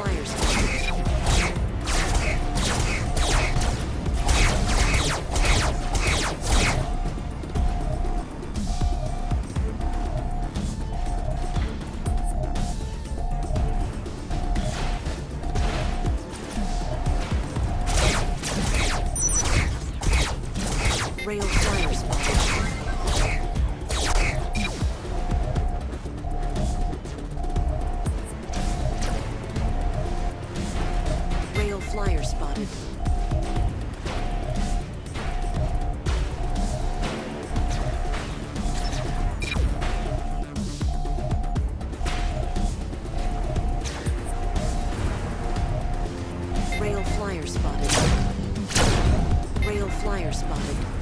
flyers. Rail flyers. Flyer spotted. Rail flyer spotted. Rail flyer spotted.